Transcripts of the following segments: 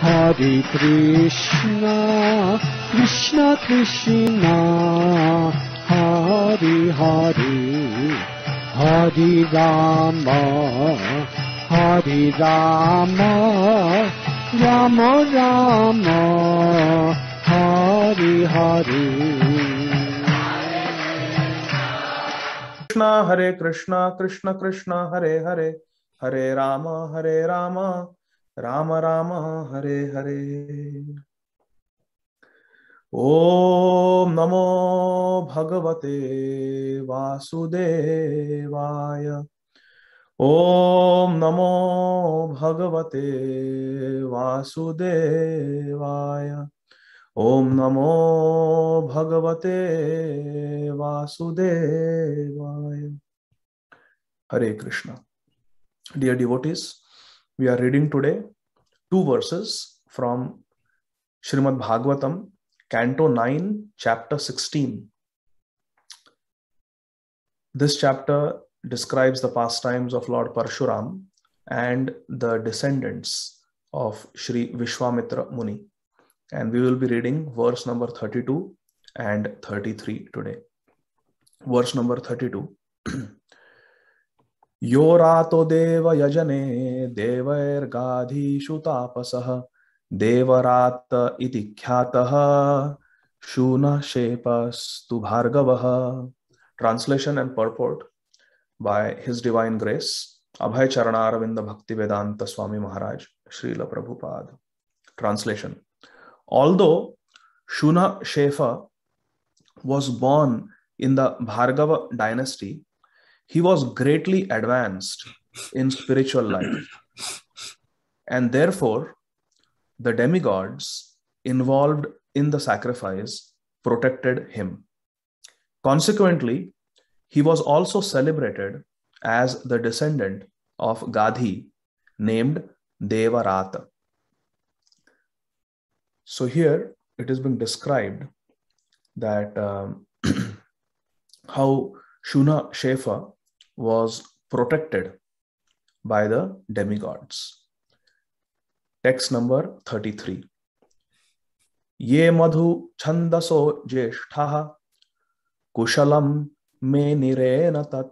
Hare Krishna, Krishna Krishna, Hare Hare, Hare Rama, Hare Rama, Rama Rama, Hare Hare. Krishna हरे कृष्णा कृष्ण कृष्ण हरे हरे हरे राम हरे राम राम राम हरे हरे। ओम नमो भगवते वासुदेवाय। ओम नमो भगवते वासुदेवाय। ओम नमो भगवते वासुदेवाय। Hare Krishna. Dear devotees we are reading today two verses from Srimad Bhagavatam canto 9 chapter 16 this chapter describes the pastimes of lord parshuram and the descendants of Sri Vishwamitra Muni. And we will be reading verse number 32 and 33 today. Verse number 32 Yo rato deva yajane devairgadhishu tapasah devarata iti khyatah shuna shepastu bhargavah. Translation and purport by His Divine Grace Abhay Charana Bhakti Vedanta Swami Maharaj Srila Prabhupada. Translation Although Shuna Shefa was born in the Bhargava dynasty, he was greatly advanced in spiritual life. And therefore, the demigods involved in the sacrifice protected him. Consequently, he was also celebrated as the descendant of Gadhi named Devarata. So here it is being described that um, how Shuna Shefa was protected by the demigods. Text number 33. Ye madhu chandaso jeshtha kushalam me nirena tat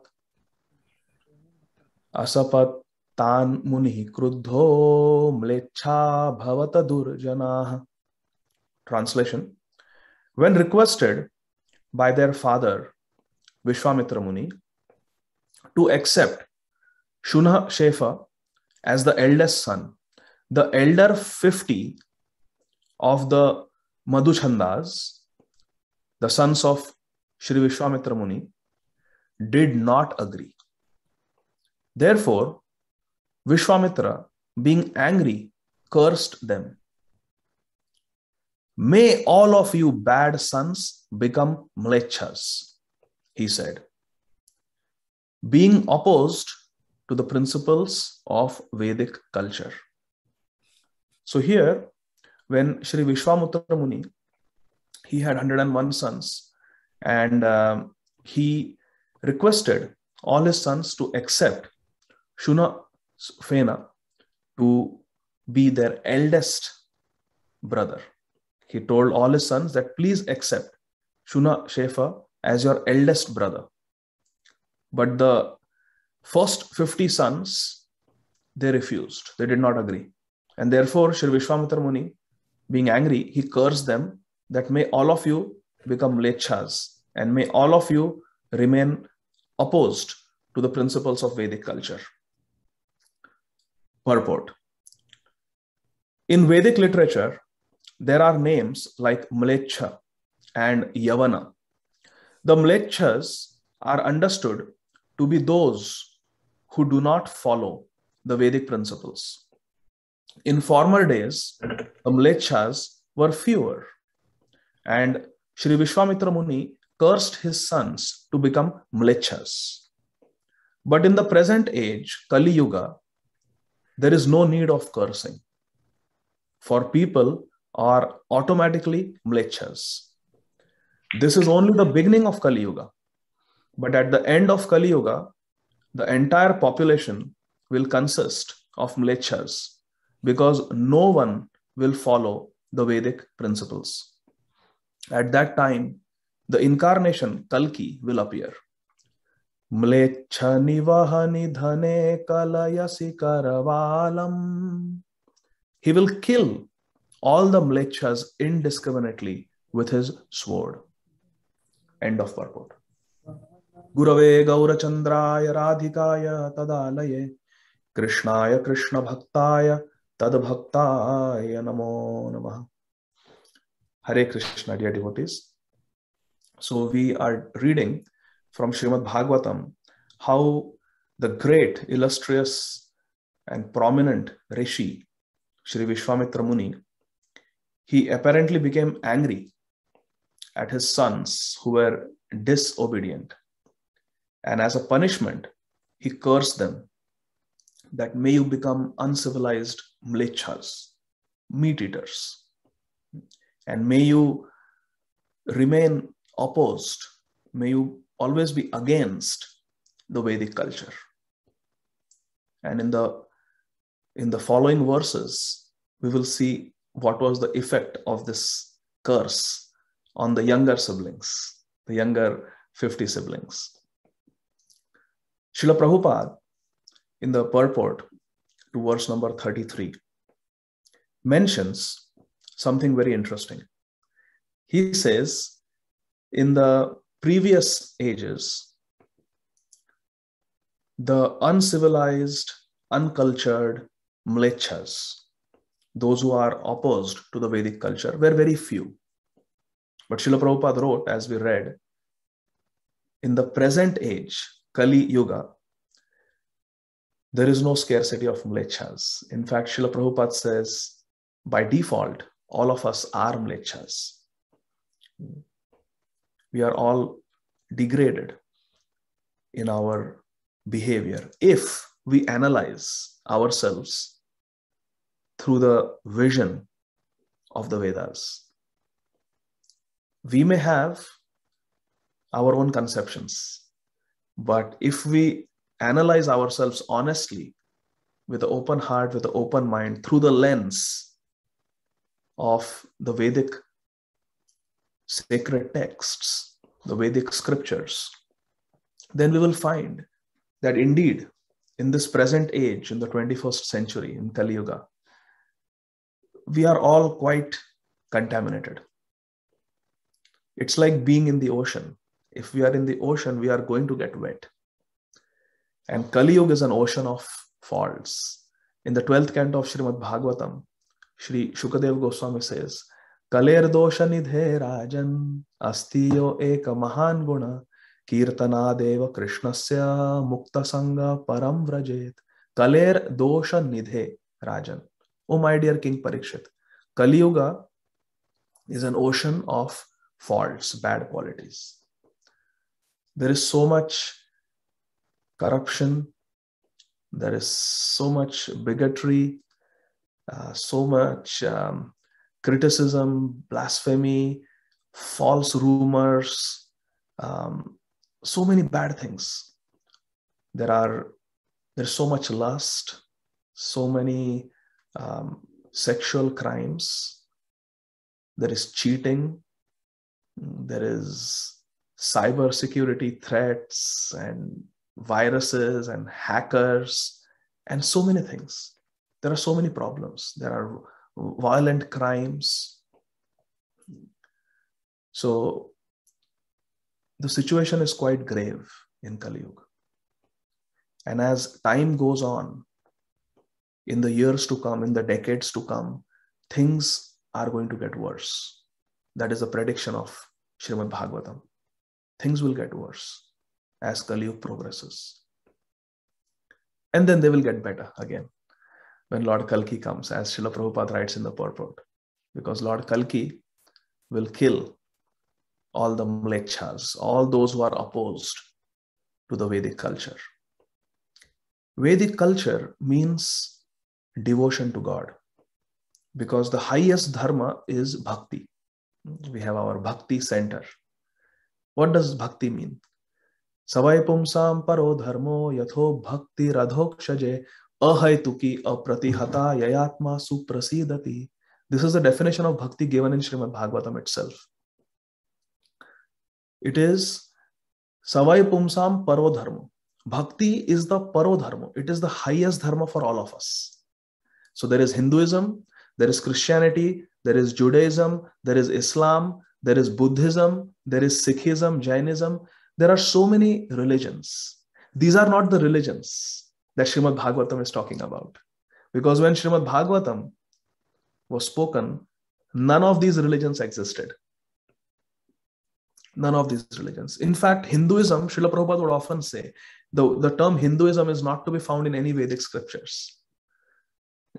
asapat tan muni kruddho mlecha bhavata durjanah Translation When requested by their father, Vishwamitra Muni, to accept Shuna Shefa as the eldest son, the elder 50 of the Madhuchandas, the sons of Shri Vishwamitra Muni, did not agree. Therefore, Vishwamitra, being angry, cursed them. May all of you bad sons become mlechas, he said, being opposed to the principles of Vedic culture. So here, when Sri Vishwamitra Muni, he had 101 sons, and um, he requested all his sons to accept Shuna Fena to be their eldest brother he told all his sons that please accept Shuna Shefa as your eldest brother. But the first 50 sons, they refused. They did not agree. And therefore, Shri Vishwamitra Muni, being angry, he cursed them that may all of you become mlechas and may all of you remain opposed to the principles of Vedic culture. Purport In Vedic literature, there are names like Mlecha and Yavana. The Mlechas are understood to be those who do not follow the Vedic principles. In former days, the were fewer, and Sri Vishwamitra Muni cursed his sons to become Mlechas. But in the present age, Kali Yuga, there is no need of cursing. For people are automatically mlechas. This is only the beginning of Kali Yuga. But at the end of Kali Yuga, the entire population will consist of mlechas, because no one will follow the Vedic principles. At that time, the incarnation Kalki will appear. Mlecha nivahani dhane kalayasi karavalam. He will kill all the mlechas indiscriminately with his sword. End of purport. गुरवे गौरचंद्राय राधिकाय तदालये, कृष्णाय कृष्ण भक्ताय तदभक्ताय नमो नमः। Hare Krishna dear devotees so we are reading from Srimad Bhagavatam how the great illustrious and prominent rishi Shri Vishwamitra muni he apparently became angry at his sons who disobedient And as a punishment, he cursed them that may you become uncivilized mlechas, meat eaters, and may you remain opposed, may you always be against the Vedic culture. And in the in the following verses, we will see what was the effect of this curse on the younger siblings, the younger 50 siblings. Srila Prabhupada, in the purport to verse number 33, mentions something very interesting. He says, in the previous ages, the uncivilized, uncultured mlechas, those who are opposed to the Vedic culture, were very few. But Srila Prabhupada wrote, as we read, in the present age, Kali Yuga, there is no scarcity of mlechas. In fact, Srila Prabhupada says, by default, all of us are mlechas. We are all degraded in our behavior if we analyze ourselves through the vision of the Vedas. We may have our own conceptions, but if we analyze ourselves honestly with an open heart, with an open mind, through the lens of the Vedic sacred texts, the Vedic scriptures, then we will find that indeed, in this present age, in the 21st century, in Kali Yuga, we are all quite contaminated. It's like being in the ocean. If we are in the ocean, we are going to get wet. And Kali Yuga is an ocean of faults. In the 12th canto of Srimad Bhagavatam, Sri Shukadev Goswami says, Kaler dosha nidhe rajan astiyo eka mahan guna kirtanadev krishnasya mukta sangha param vrajet. Kaler dosha nidhe rajan. Oh, my dear King Parikshit, Kali Yuga is an ocean of faults, bad qualities. There is so much corruption, there is so much bigotry, uh, so much um, criticism, blasphemy, false rumors, um, so many bad things. There are there's so much lust, so many um, sexual crimes. There is cheating. There is cyber security threats and viruses and hackers and so many things. There are so many problems. There are violent crimes. So the situation is quite grave in Kali Yuga. And as time goes on, in the years to come, in the decades to come, things are going to get worse. That is a prediction of Srimad Bhagavatam. Things will get worse as Kali Yuga progresses. And then they will get better again when Lord Kalki comes, as Srila Prabhupada writes in the purport. Because Lord Kalki will kill all the mlechas, all those who are opposed to the Vedic culture. Vedic culture means devotion to God because the highest dharma is bhakti. We have our bhakti center. What does bhakti mean? Savai pumsam paro dharmo yatho bhakti radhokshaje Ahaituki apratihata yayatma suprasidati. This is the definition of bhakti given in Srimad Bhagavatam itself. It is Savai Pumsam Paro Dharma. Bhakti is the Paro Dharma. It is the highest dharma for all of us. So there is Hinduism, there is Christianity, there is Judaism, there is Islam, there is Buddhism, there is Sikhism, Jainism. There are so many religions. These are not the religions that Srimad Bhagavatam is talking about. Because when Srimad Bhagavatam was spoken, none of these religions existed. None of these religions. In fact, Hinduism, Srila Prabhupada would often say, the, the term Hinduism is not to be found in any Vedic scriptures.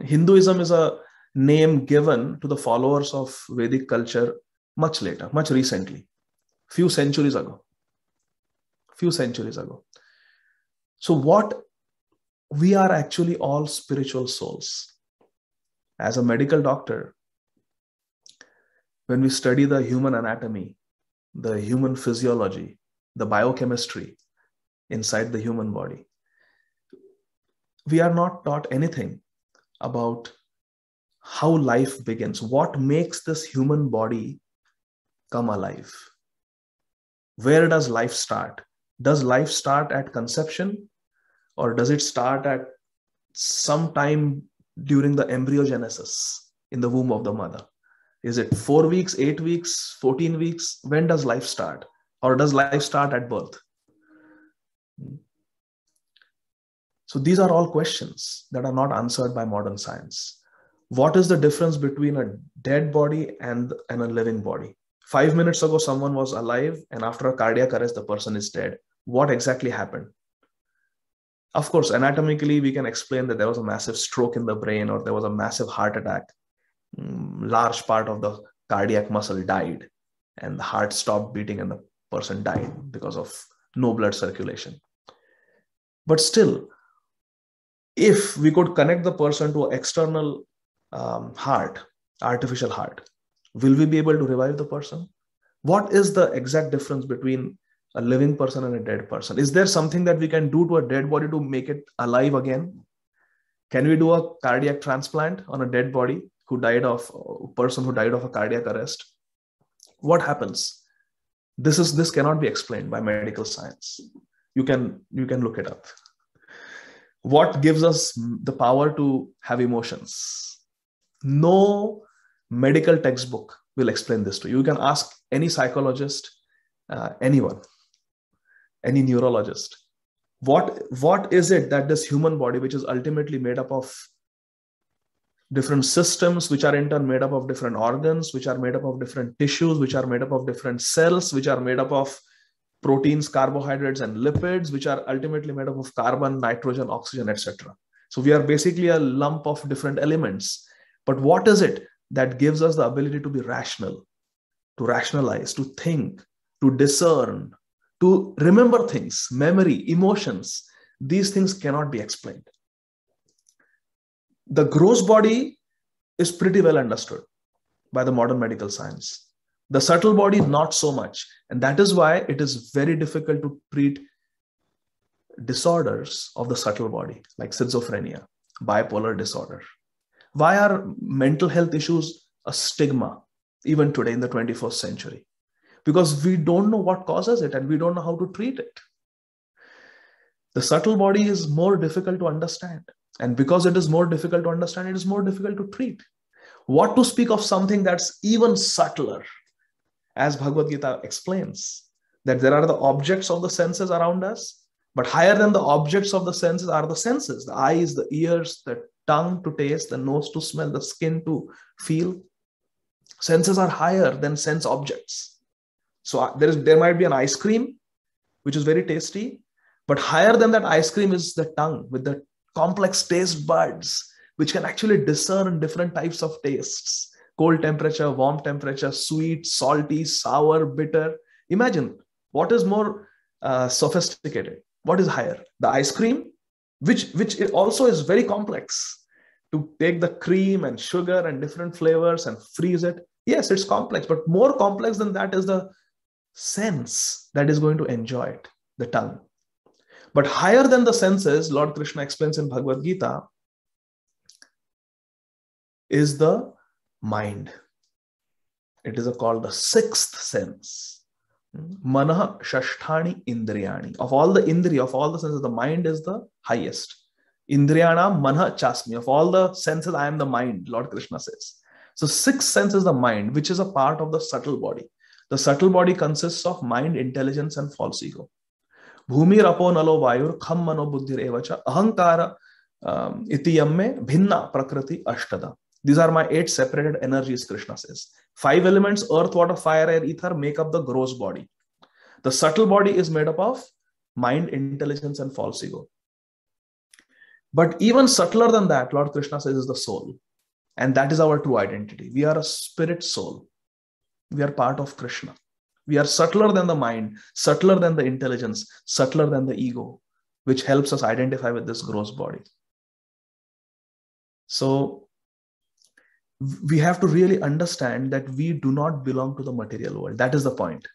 Hinduism is a name given to the followers of Vedic culture much later, much recently, few centuries ago. Few centuries ago. So, what we are actually all spiritual souls. As a medical doctor, when we study the human anatomy, the human physiology, the biochemistry inside the human body, we are not taught anything about how life begins. What makes this human body come alive? Where does life start? Does life start at conception or does it start at some time during the embryogenesis in the womb of the mother? Is it four weeks, eight weeks, 14 weeks? When does life start? Or does life start at birth? So these are all questions that are not answered by modern science. What is the difference between a dead body and, and a living body? Five minutes ago, someone was alive, and after a cardiac arrest, the person is dead. What exactly happened? Of course, anatomically, we can explain that there was a massive stroke in the brain or there was a massive heart attack. Mm, large part of the cardiac muscle died, and the heart stopped beating, and the person died because of no blood circulation. But still, if we could connect the person to external um, heart, artificial heart, will we be able to revive the person? What is the exact difference between a living person and a dead person? Is there something that we can do to a dead body to make it alive again? Can we do a cardiac transplant on a dead body who died of a person who died of a cardiac arrest? What happens? This is this cannot be explained by medical science. You can you can look it up what gives us the power to have emotions no medical textbook will explain this to you you can ask any psychologist uh, anyone any neurologist what what is it that this human body which is ultimately made up of different systems which are in turn made up of different organs which are made up of different tissues which are made up of different cells which are made up of proteins, carbohydrates, and lipids, which are ultimately made up of carbon, nitrogen, oxygen, etc. So we are basically a lump of different elements. But what is it that gives us the ability to be rational, to rationalize, to think, to discern, to remember things, memory, emotions? These things cannot be explained. The gross body is pretty well understood by the modern medical science the subtle body, not so much. And that is why it is very difficult to treat disorders of the subtle body, like schizophrenia, bipolar disorder. Why are mental health issues a stigma even today in the 21st century? Because we don't know what causes it and we don't know how to treat it. The subtle body is more difficult to understand. And because it is more difficult to understand, it is more difficult to treat. What to speak of something that's even subtler, as Bhagavad Gita explains, that there are the objects of the senses around us, but higher than the objects of the senses are the senses the eyes, the ears, the tongue to taste, the nose to smell, the skin to feel. Senses are higher than sense objects. So uh, there is there might be an ice cream, which is very tasty, but higher than that ice cream is the tongue with the complex taste buds, which can actually discern different types of tastes cold temperature, warm temperature, sweet, salty, sour, bitter. Imagine what is more uh, sophisticated, what is higher? The ice cream, which which also is very complex. To take the cream and sugar and different flavors and freeze it yes it's complex but more complex than that is the sense that is going to enjoy it the tongue. But higher than the senses lord krishna explains in bhagavad gita is the mind. It is called the sixth sense. Manah Shashtani Indriyani. Of all the Indriya, of all the senses, the mind is the highest. Indriyana Manah Chasmi. Of all the senses, I am the mind, Lord Krishna says. So, sixth sense is the mind, which is a part of the subtle body. The subtle body consists of mind, intelligence, and false ego. Bhumi rapo nalo vayur kham mano buddhir evacha ahankara um, itiyamme bhinna prakriti ashtada. These are my eight separated energies, Krishna says. Five elements earth, water, fire, air, ether make up the gross body. The subtle body is made up of mind, intelligence, and false ego. But even subtler than that, Lord Krishna says, is the soul. And that is our true identity. We are a spirit soul. We are part of Krishna. We are subtler than the mind, subtler than the intelligence, subtler than the ego, which helps us identify with this gross body. So we have to really understand that we do not belong to the material world. That is the point.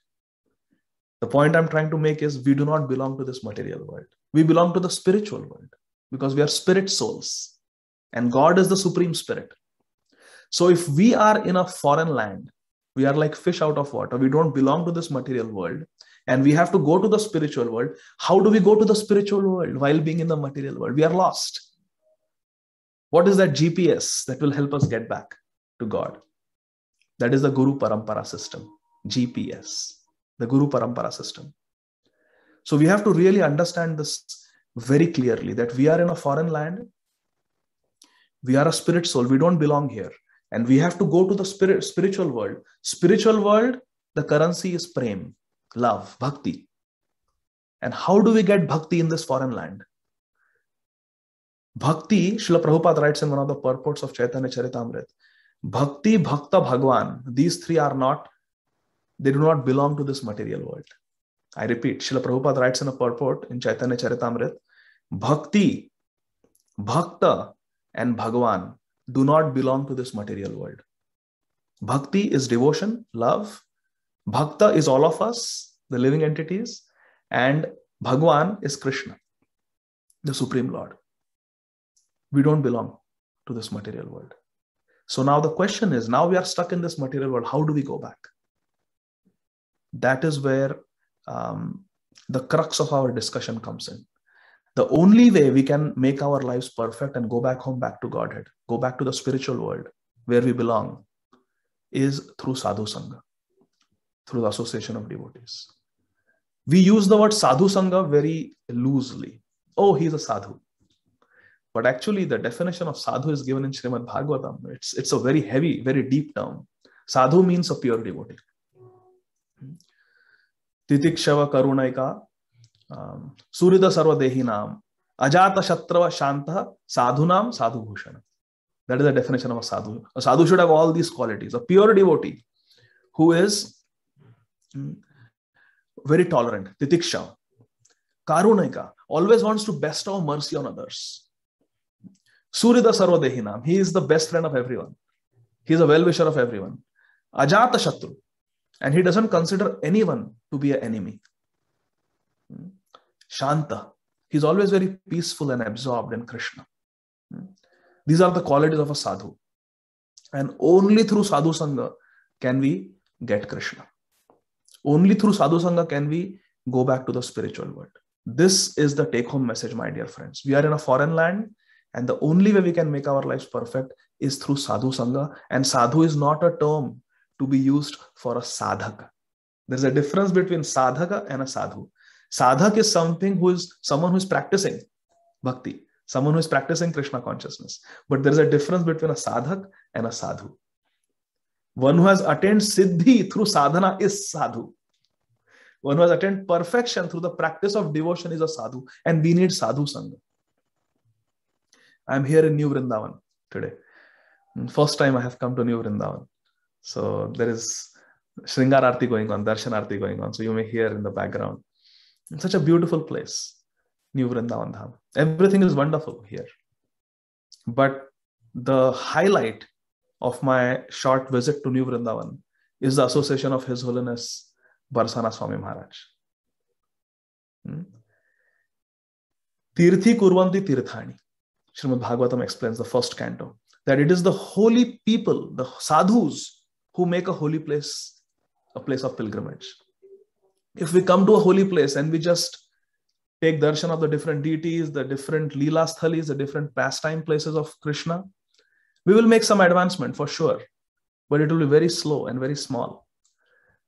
The point I'm trying to make is we do not belong to this material world. We belong to the spiritual world because we are spirit souls and God is the supreme spirit. So if we are in a foreign land, we are like fish out of water. We don't belong to this material world and we have to go to the spiritual world. How do we go to the spiritual world while being in the material world? We are lost. What is that GPS that will help us get back to God? That is the Guru Parampara system, GPS, the Guru Parampara system. So we have to really understand this very clearly that we are in a foreign land. We are a spirit soul. We don't belong here. And we have to go to the spirit, spiritual world. Spiritual world, the currency is prem, love, bhakti. And how do we get bhakti in this foreign land? Bhakti, Srila Prabhupada writes in one of the purports of Chaitanya Charitamrita, Bhakti, Bhakta, Bhagwan, these three are not, they do not belong to this material world. I repeat, Srila Prabhupada writes in a purport in Chaitanya Charitamrita, Bhakti, Bhakta, and Bhagwan do not belong to this material world. Bhakti is devotion, love. Bhakta is all of us, the living entities. And Bhagwan is Krishna, the Supreme Lord. We don't belong to this material world. So now the question is now we are stuck in this material world. How do we go back? That is where um, the crux of our discussion comes in. The only way we can make our lives perfect and go back home, back to Godhead, go back to the spiritual world where we belong, is through sadhu sangha, through the association of devotees. We use the word sadhu sangha very loosely. Oh, he's a sadhu. But actually, the definition of sadhu is given in Srimad Bhagavatam. It's, it's a very heavy, very deep term. Sadhu means a pure devotee. Titikshava Karunaika um, Surida Sarvadehinam Ajata Shatrava Shanta Sadhunam Sadhu Bhushana. That is the definition of a sadhu. A sadhu should have all these qualities. A pure devotee who is hmm, very tolerant, titiksha, karunika, always wants to bestow mercy on others. Surida Sarvadehinam, he is the best friend of everyone. He is a well wisher of everyone. Ajata Shatru, and he doesn't consider anyone to be an enemy. Hmm. Shanta, he's always very peaceful and absorbed in Krishna. Hmm. These are the qualities of a sadhu. And only through sadhu sangha can we get Krishna. Only through sadhu sangha can we go back to the spiritual world. This is the take home message, my dear friends. We are in a foreign land and the only way we can make our lives perfect is through sadhu sangha. And sadhu is not a term to be used for a sadhaka. There's a difference between sadhaka and a sadhu. Sadhak is something who is someone who is practicing bhakti, someone who is practicing Krishna consciousness. But there is a difference between a sadhak and a sadhu. One who has attained siddhi through sadhana is sadhu. One who has attained perfection through the practice of devotion is a sadhu, and we need sadhu sangha. I'm here in New Vrindavan today. First time I have come to New Vrindavan. So there is Shringar Arti going on, Darshan Arti going on. So you may hear in the background. It's such a beautiful place, New Vrindavan Dham. Everything is wonderful here. But the highlight of my short visit to New Vrindavan is the association of His Holiness Barsana Swami Maharaj. Hmm? Tirthi Kurvanti Tirthani. Srimad Bhagavatam explains the first canto. that it is the holy people, the sadhus, who make a holy place a place of pilgrimage. If we come to a holy place and we just take darshan of the different deities, the different lila sthalis, the different pastime places of Krishna, we will make some advancement for sure, but it will be very slow and very small.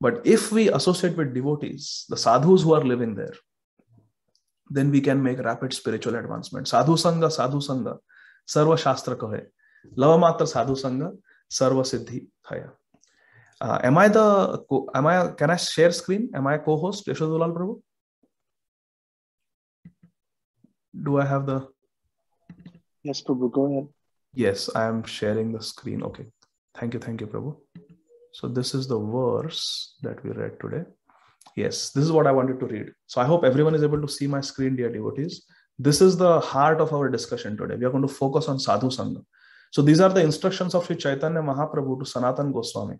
But if we associate with devotees, the sadhus who are living there, then we can make rapid spiritual advancement. Sadhu Sangha, Sadhu Sangha, Sarva Shastra kahe. Lava Matra Sadhu Sangha, Sarva Siddhi Khaya. Uh, am I the, am I, can I share screen? Am I co-host, Yashodulal Prabhu? Do I have the? Yes, Prabhu, go ahead. Yes, I am sharing the screen. Okay. Thank you. Thank you, Prabhu. So this is the verse that we read today. Yes, this is what I wanted to read. So I hope everyone is able to see my screen, dear devotees. This is the heart of our discussion today. We are going to focus on Sadhu Sangha. So these are the instructions of Sri Chaitanya Mahaprabhu to Sanatan Goswami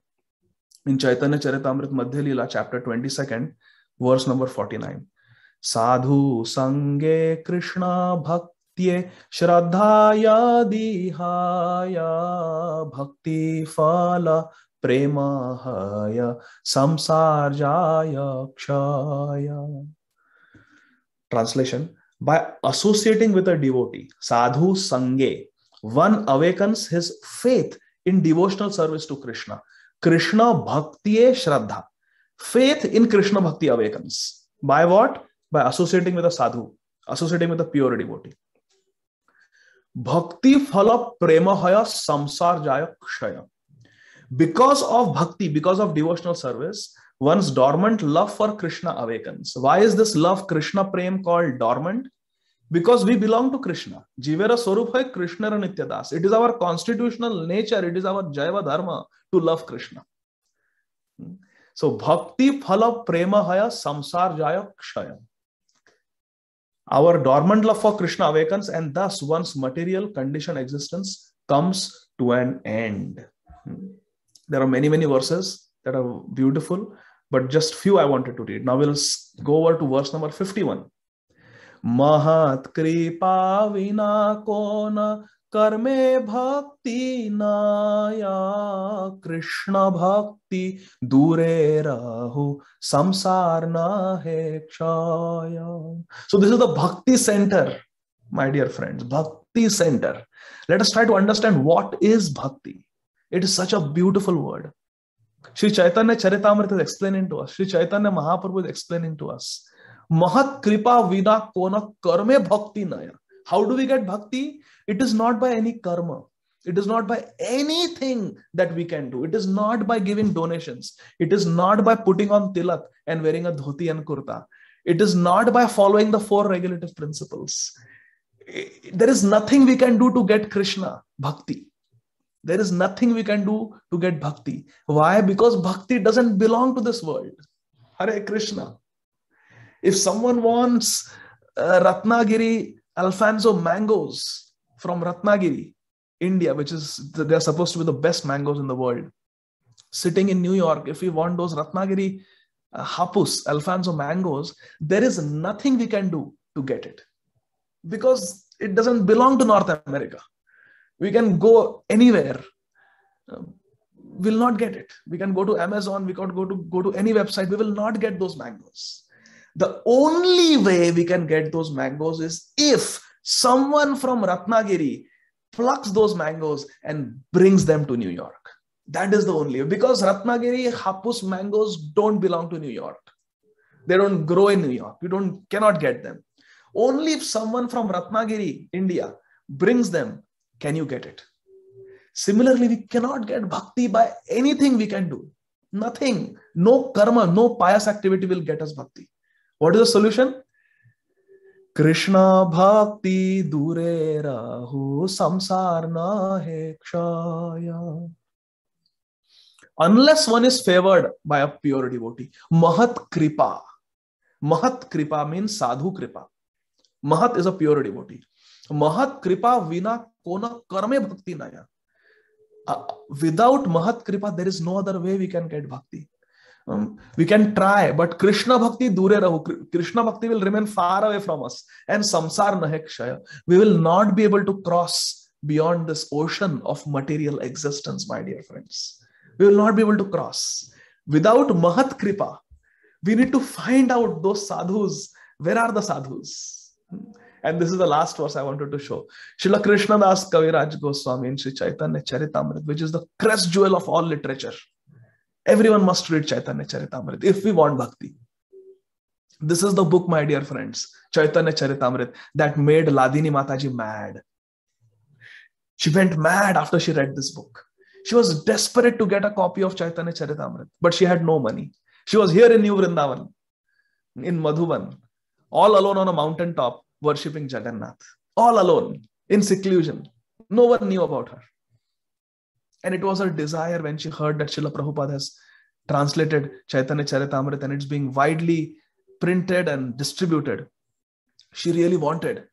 in Chaitanya Charitamrit Madhya Lila, chapter 22nd, verse number 49. Sadhu Sange Krishna Bhaktye Shraddhaya Dihaya Bhakti Phala प्रेम संसार जाय translation by associating with a devotee साधु संगे one awakens his faith in devotional service to Krishna Krishna bhakti Shraddha. Faith in Krishna bhakti awakens by what by associating with a sadhu associating with a pure devotee भक्ति फल प्रेम हय संसार जाय क्षय because of bhakti because of devotional service once dormant love for Krishna awakens why is this love Krishna Prem called dormant because we belong to Krishna जीवेर स्वरूप है कृष्ण नित्यदास it is our constitutional nature it is our जैव धर्म to love Krishna सो भक्ति फल प्रेम हय संसार जाय क्षय our dormant love for Krishna awakens and thus once material condition existence comes to an end There are many, many verses that are beautiful, but just few I wanted to read. Now we'll go over to verse number 51. Mahat kripa vina kona कर्मे भक्ति नाया कृष्ण भक्ति दूरे Rahu samsar na hai kshaya so this is the bhakti center my dear friends bhakti center let us try to understand what is bhakti it is such a beautiful word Sri Chaitanya Charitamrita is explaining to us. Sri Chaitanya Mahaprabhu is explaining to us. Mahat kripa vida kona karme bhakti naya. How do we get bhakti? It is not by any karma. It is not by anything that we can do. It is not by giving donations. It is not by putting on tilak and wearing a dhoti and kurta. It is not by following the four regulative principles. There is nothing we can do to get Krishna, bhakti. There is nothing we can do to get bhakti. Why? Because bhakti doesn't belong to this world. Hare Krishna. If someone wants uh, Ratnagiri Alphonso mangoes, from Ratnagiri, India, which is they're supposed to be the best mangoes in the world. Sitting in New York, if we want those Ratnagiri uh, Hapus, Alphonso mangoes, there is nothing we can do to get it because it doesn't belong to North America. We can go anywhere. Uh, will not get it. We can go to Amazon, we can go to go to any website, we will not get those mangoes. The only way we can get those mangoes is if someone from Ratnagiri plucks those mangoes and brings them to New York. That is the only because Ratnagiri Hapus mangoes don't belong to New York. They don't grow in New York. You don't cannot get them. Only if someone from Ratnagiri, India, brings them, can you get it. Similarly, we cannot get bhakti by anything we can do. Nothing, no karma, no pious activity will get us bhakti. What is the solution? Krishna bhakti dure rahu samsar na hai kshaya. Unless one is favored by a pure devotee, mahat kripa. Mahat kripa means sadhu kripa. Mahat is a pure devotee. महत कृपा विना कोन कर्मे भक्ति नया without महत कृपा there is no other way we can get bhakti. We can try but Krishna भक्ति दूरे रहो। Krishna bhakti will remain far away from us and संसार न क्षय we will not be able to cross beyond this ocean of material existence my dear friends we will not be able to cross without महत कृपा we need to find out though sadhus where are the sadhus And this is the last verse I wanted to show. Srila Krishna Das Kaviraj Goswami in Sri Chaitanya Charitamrita, which is the crest jewel of all literature. Everyone must read Chaitanya Charitamrita if we want bhakti. This is the book, my dear friends, Chaitanya Charitamrita, that made Ladini Mataji mad. She went mad after she read this book. She was desperate to get a copy of Chaitanya Charitamrita, but she had no money. She was here in New Vrindavan, in Madhuban, all alone on a mountain top, worshipping Jagannath, all alone, in seclusion. No one knew about her. And it was her desire when she heard that Srila Prabhupada has translated Chaitanya Charitamrita and it's being widely printed and distributed. She really wanted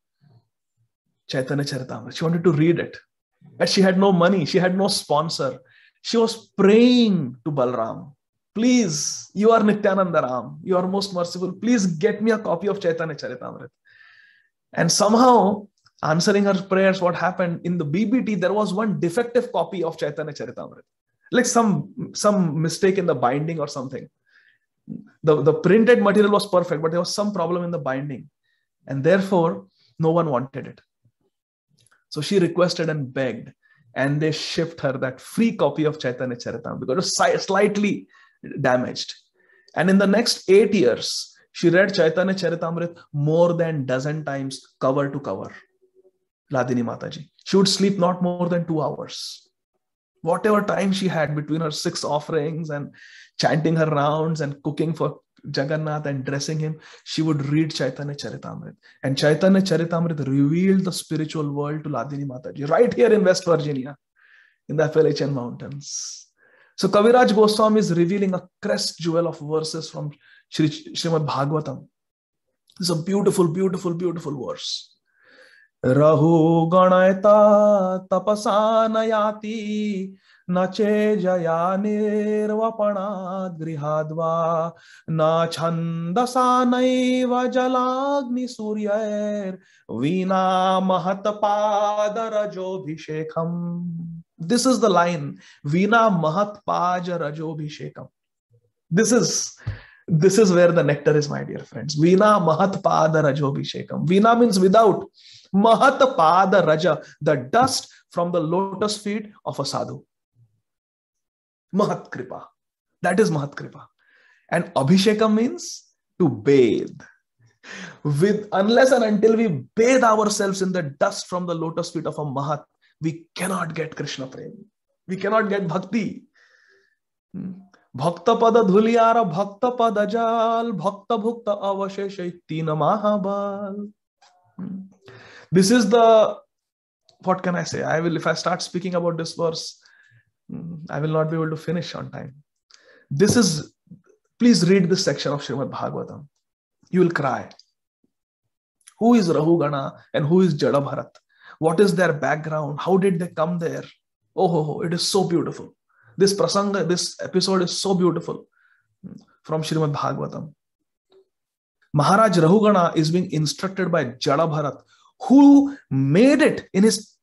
Chaitanya Charitamrita. She wanted to read it. But she had no money, she had no sponsor. She was praying to Balram, please, you are Nityananda Ram, you are most merciful. Please get me a copy of Chaitanya Charitamrita. And somehow, answering her prayers, what happened in the BBT, there was one defective copy of Chaitanya Charitamrita. Like some, some mistake in the binding or something. The, the printed material was perfect, but there was some problem in the binding. And therefore, no one wanted it. So she requested and begged, and they shipped her that free copy of Chaitanya Charitamrita because it was slightly damaged. And in the next eight years, she read Chaitanya Charitamrita more than dozen times, cover to cover. Ladini Mataji. She would sleep not more than two hours. Whatever time she had between her six offerings and chanting her rounds and cooking for Jagannath and dressing him, she would read Chaitanya Charitamrita. And Chaitanya Charitamrita revealed the spiritual world to Ladini Mataji right here in West Virginia, in the Appalachian Mountains. So Kaviraj Goswami is revealing a crest jewel of verses from Shri Srimad Bhagavatam. Is a beautiful beautiful beautiful verse रहो गणयता, तपसा नयाति न चे जया निर्वपणा गृहाद्वा, न छन्दसा नैव जलाग्निसूर्यैर्वीणा महत्पादरजोऽभिषेकम् दिस इज़ द लाइन वीणा महत्पाज रजोभिषेकम this is this is where the nectar is, my dear friends. Veena Mahatpada Rajobhishekam. Veena means without. Mahatpada Raja, the dust from the lotus feet of a sadhu. Mahat Kripa. That is Mahat Kripa. And Abhishekam means to bathe. With unless and until we bathe ourselves in the dust from the lotus feet of a Mahat, we cannot get Krishna Prem. We cannot get Bhakti. Hmm. भक्त पद धुलियार भक्त पद जाल भक्त भुक्त अवशेष तीन महाबाल। This is the what can I say I will if I start speaking about this verse I will not be able to finish on time this is please read this section of Srimad Bhagavat you will cry who is Rahugana and who is Jada Bharata what is their background how did they come there oh हो it is so beautiful This prasanga, this episode is so beautiful from Srimad Bhagavatam. Maharaj Rahugana is being instructed by Jada who made it in his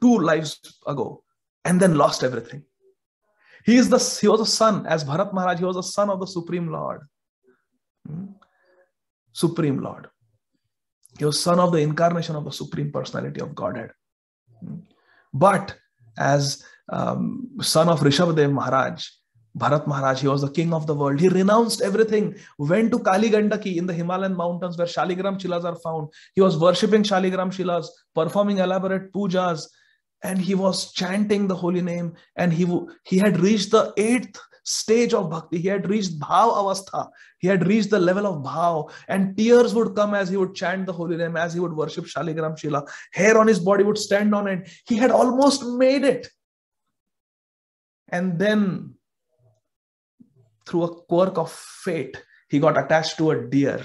two lives ago and then lost everything. He is the he was a son, as Bharat Maharaj, he was a son of the Supreme Lord. Hmm? Supreme Lord. He was son of the incarnation of the Supreme Personality of Godhead. Hmm? But as um, son of Rishabhadev Maharaj, Bharat Maharaj, he was the king of the world. He renounced everything, went to Kali Gandaki in the Himalayan mountains where Shaligram Shilas are found. He was worshipping Shaligram Shilas, performing elaborate pujas, and he was chanting the holy name. And he he had reached the eighth stage of bhakti. He had reached bhav avastha. He had reached the level of bhav. And tears would come as he would chant the holy name as he would worship shaligram shila. Hair on his body would stand on it. He had almost made it and then through a quirk of fate he got attached to a deer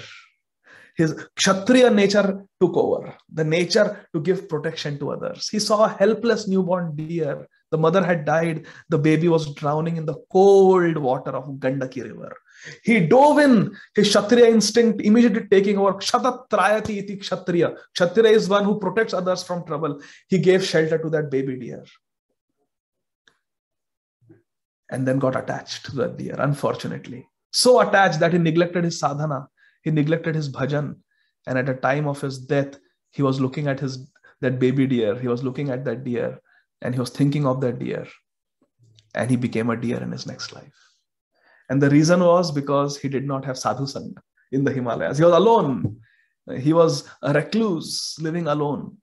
his kshatriya nature took over, the nature to give protection to others. He saw a helpless newborn deer The mother had died. The baby was drowning in the cold water of Gandaki river. He dove in, his Kshatriya instinct immediately taking over. Kshatrayati iti Kshatriya. Kshatriya is one who protects others from trouble. He gave shelter to that baby deer. And then got attached to that deer, unfortunately. So attached that he neglected his sadhana, he neglected his bhajan. And at the time of his death, he was looking at his that baby deer. He was looking at that deer and he was thinking of that deer. And he became a deer in his next life. And the reason was because he did not have sadhu in the Himalayas. He was alone. He was a recluse living alone.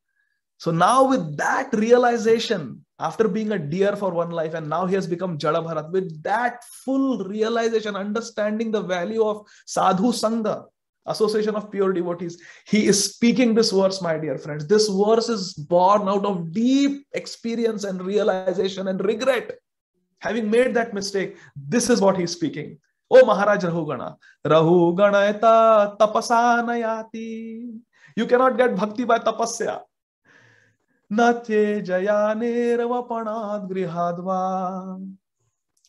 So now, with that realization, after being a deer for one life, and now he has become Jada Bharat, with that full realization, understanding the value of sadhu sangha, association of pure devotees, he is speaking this verse, my dear friends. This verse is born out of deep experience and realization and regret. Having made that mistake, this is what he's speaking. Oh Maharaj Rahugana, Rahugana tapasanayati. You cannot get bhakti by tapasya. Natye jayanervapanad grihadva.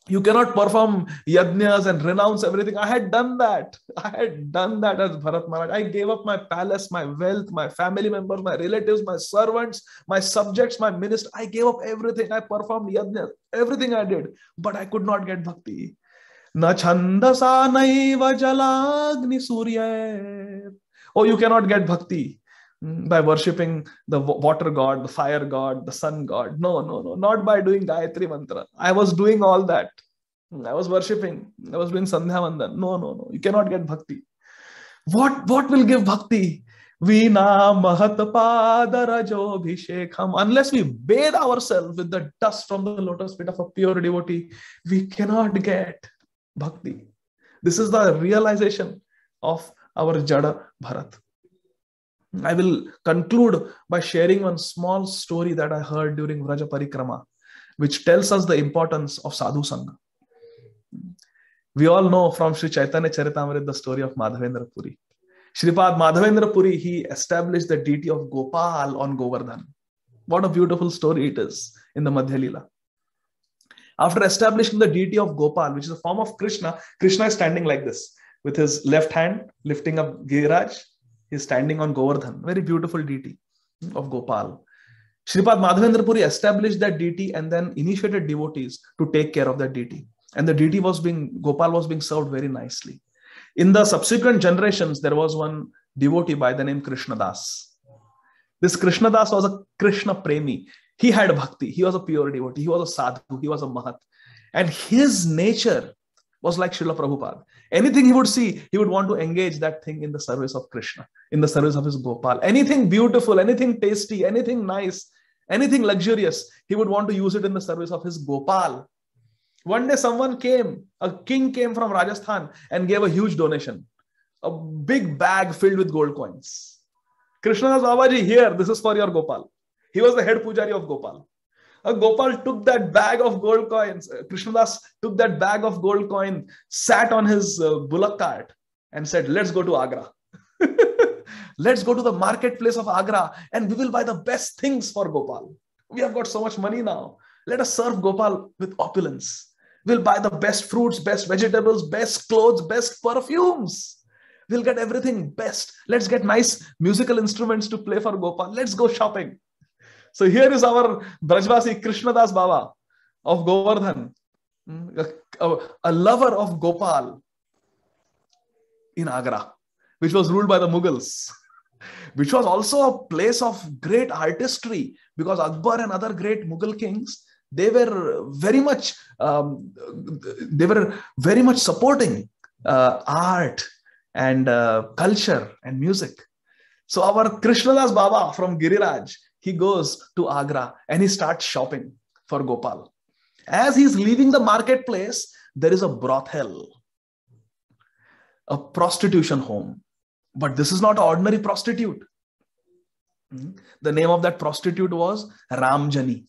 You cannot perform yajnas and renounce everything. I had done that. I had done that as Bharat Maharaj. I gave up my palace, my wealth, my family members, my relatives, my servants, my subjects, my minister. I gave up everything. I performed yajnas, everything I did, but I could not get bhakti. Na chandasa naiva jalagni surya. Oh, you cannot get bhakti Mm, by worshipping the water god, the fire god, the sun god. No, no, no, not by doing Gayatri Mantra. I was doing all that. Mm, I was worshipping. I was doing Sandhya Vandan. No, no, no. You cannot get bhakti. What, what will give bhakti? Veena mahatpadarajo Unless we bathe ourselves with the dust from the lotus feet of a pure devotee, we cannot get bhakti. This is the realization of our Jada Bharat. I will conclude by sharing one small story that I heard during Vraja Parikrama, which tells us the importance of Sadhu Sangha. We all know from Sri Chaitanya Charitamrita the story of Madhavendra Puri. Sripad Madhavendra Puri, he established the deity of Gopal on Govardhan. What a beautiful story it is in the Madhya. After establishing the deity of Gopal, which is a form of Krishna, Krishna is standing like this with his left hand lifting up Giriraj He's standing on Govardhan, very beautiful deity of Gopal. Sripad Madhavendra Puri established that deity and then initiated devotees to take care of that deity. And the deity was being, Gopal was being served very nicely. In the subsequent generations, there was one devotee by the name Krishnadas. This Krishnadas was a Krishna Premi. He had bhakti. He was a pure devotee. He was a sadhu. He was a mahat. And his nature was like Srila Prabhupada. Anything he would see, he would want to engage that thing in the service of Krishna, in the service of his Gopal. Anything beautiful, anything tasty, anything nice, anything luxurious, he would want to use it in the service of his Gopal. One day, someone came, a king came from Rajasthan and gave a huge donation, a big bag filled with gold coins. Krishna Babaji, here, this is for your Gopal. He was the head pujari of Gopal. Uh, Gopal took that bag of gold coins. Uh, Krishnadas took that bag of gold coin, sat on his uh, bullock cart, and said, Let's go to Agra. Let's go to the marketplace of Agra and we will buy the best things for Gopal. We have got so much money now. Let us serve Gopal with opulence. We'll buy the best fruits, best vegetables, best clothes, best perfumes. We'll get everything best. Let's get nice musical instruments to play for Gopal. Let's go shopping. So here is our Brajvasi Krishnadas Baba of Govardhan, a, a lover of Gopal in Agra, which was ruled by the Mughals, which was also a place of great artistry because Akbar and other great Mughal kings they were very much um, they were very much supporting uh, art and uh, culture and music. So our Krishnadas Baba from Giriraj, he goes to Agra and he starts shopping for Gopal. As he's leaving the marketplace, there is a brothel, a prostitution home. But this is not ordinary prostitute. Hmm? The name of that prostitute was Ramjani.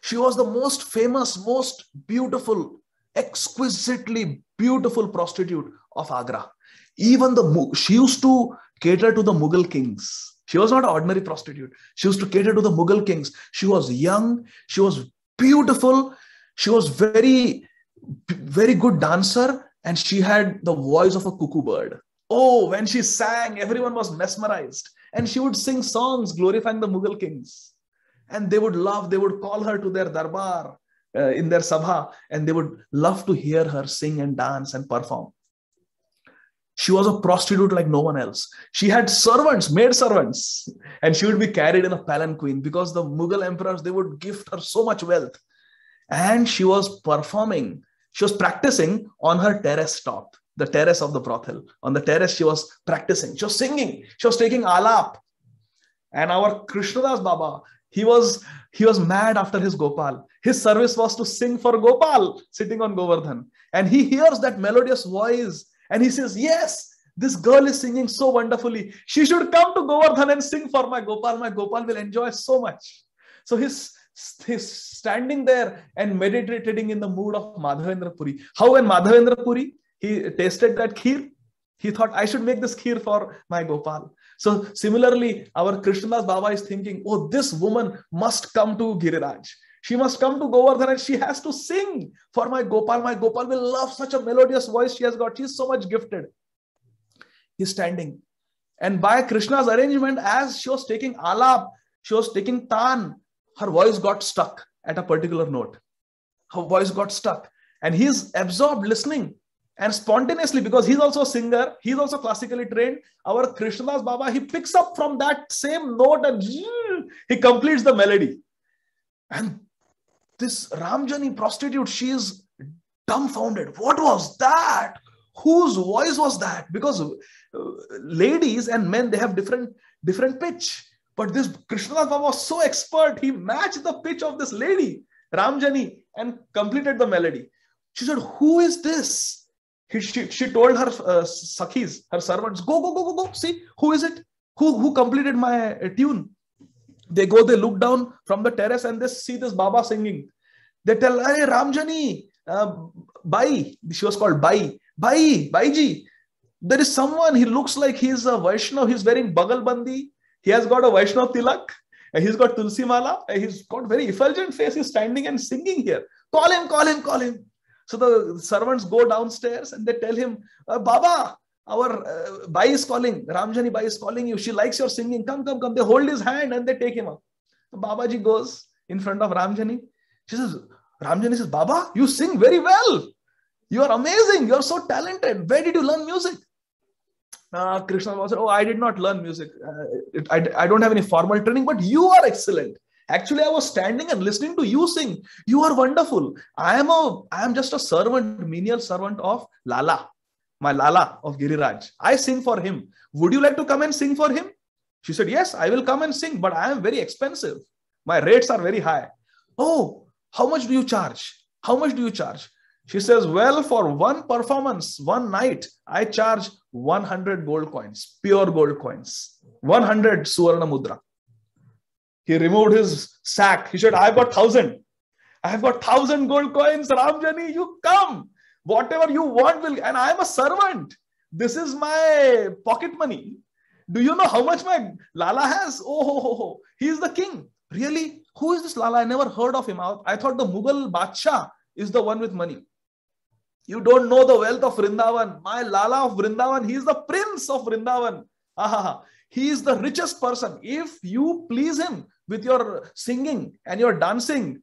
She was the most famous, most beautiful, exquisitely beautiful prostitute of Agra. Even the she used to cater to the Mughal kings. She was not an ordinary prostitute. She used to cater to the Mughal kings. She was young. She was beautiful. She was very, very good dancer, and she had the voice of a cuckoo bird. Oh, when she sang, everyone was mesmerized. And she would sing songs glorifying the Mughal kings. And they would love, they would call her to their darbar uh, in their sabha, and they would love to hear her sing and dance and perform. She was a prostitute like no one else. She had servants, maid servants, and she would be carried in a palanquin because the Mughal emperors they would gift her so much wealth. And she was performing, she was practicing on her terrace top the terrace of the brothel. On the terrace, she was practicing. She was singing. She was taking alap. And our Krishnadas Baba, he was he was mad after his Gopal. His service was to sing for Gopal, sitting on Govardhan. And he hears that melodious voice, and he says, "Yes, this girl is singing so wonderfully. She should come to Govardhan and sing for my Gopal. My Gopal will enjoy so much." So he's standing there and meditating in the mood of Madhavendra Puri. How when Madhavendra Puri he tasted that kheer. He thought, I should make this kheer for my Gopal. So similarly, our Krishnadas Baba is thinking, oh, this woman must come to Giriraj. She must come to Govardhan and she has to sing for my Gopal. My Gopal will love such a melodious voice she has got. She's so much gifted. He's standing. And by Krishna's arrangement, as she was taking alap, she was taking tan, her voice got stuck at a particular note. Her voice got stuck. And he's absorbed listening and spontaneously because he's also a singer he's also classically trained our krishnadas baba he picks up from that same note and he completes the melody and this ramjani prostitute she is dumbfounded what was that whose voice was that because uh, ladies and men they have different different pitch but this krishnadas baba was so expert he matched the pitch of this lady ramjani and completed the melody she said who is this he, she, she told her uh, sakhis, her servants, go, go, go, go, go. See, who is it? Who, who completed my uh, tune? They go, they look down from the terrace and they see this Baba singing. They tell, hey, Ramjani, uh, Bai. She was called Bai. Bai, Baiji. There is someone, he looks like he's a Vaishnav. He's wearing Bagal Bandi. He has got a Vaishnav tilak. He's got Tulsi Mala. He's got very effulgent face. He's standing and singing here. Call him, call him, call him. So the servants go downstairs and they tell him, uh, Baba, our uh, Bai is calling, Ramjani Bai is calling you. She likes your singing. Come, come, come. They hold his hand and they take him up. So Babaji goes in front of Ramjani. She says, Ramjani says, Baba, you sing very well. You are amazing. You are so talented. Where did you learn music? Uh, Krishna said, Oh, I did not learn music. Uh, I, I don't have any formal training, but you are excellent. Actually, I was standing and listening to you sing. You are wonderful. I am a I am just a servant, menial servant of Lala, my Lala of Giriraj. I sing for him. Would you like to come and sing for him? She said, Yes, I will come and sing, but I am very expensive. My rates are very high. Oh, how much do you charge? How much do you charge? She says, Well, for one performance, one night, I charge 100 gold coins, pure gold coins, 100 Suvarna Mudra. He removed his sack. He said, I've got thousand. I've got thousand gold coins. Ramjani, you come. Whatever you want will, and I'm a servant. This is my pocket money. Do you know how much my Lala has? Oh, ho, ho, ho. he's the king. Really? Who is this Lala? I never heard of him. I thought the Mughal Badshah is the one with money. You don't know the wealth of Vrindavan. My Lala of Vrindavan, he is the prince of Vrindavan. Ah, he is the richest person. If you please him, with your singing and your dancing,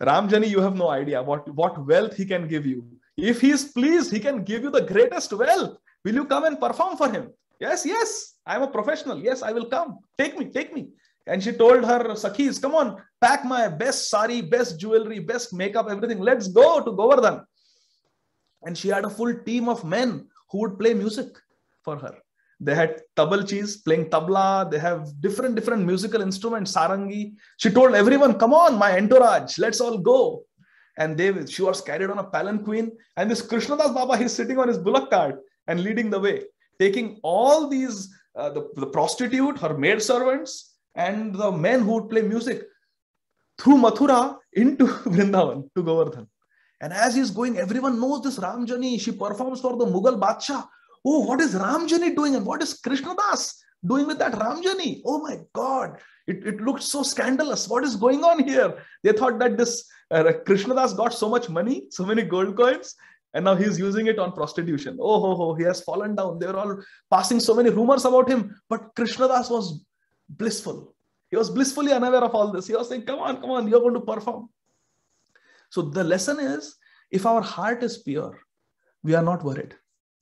Ramjani, you have no idea what, what wealth he can give you. If he is pleased, he can give you the greatest wealth. Will you come and perform for him? Yes, yes, I'm a professional. Yes, I will come. Take me, take me. And she told her Sakhis, come on, pack my best sari, best jewelry, best makeup, everything. Let's go to Govardhan. And she had a full team of men who would play music for her they had tabalchis playing tabla. They have different different musical instruments sarangi. She told everyone come on my entourage let's all go. And they she was carried on a palanquin. And this krishnadas baba he's sitting on his bullock cart and leading the way taking all these uh, the, the prostitute her maid servants and the men who would play music through mathura into vrindavan to govardhan. And as he's going everyone knows this ramjani she performs for the mughal badshah oh, what is Ramjani doing and what is Krishnadas doing with that Ramjani? Oh my God, it, it looked so scandalous. What is going on here? They thought that this uh, Krishnadas got so much money, so many gold coins, and now he's using it on prostitution. Oh, ho, ho, he has fallen down. They were all passing so many rumors about him, but Krishnadas was blissful. He was blissfully unaware of all this. He was saying, Come on, come on, you're going to perform. So the lesson is if our heart is pure, we are not worried.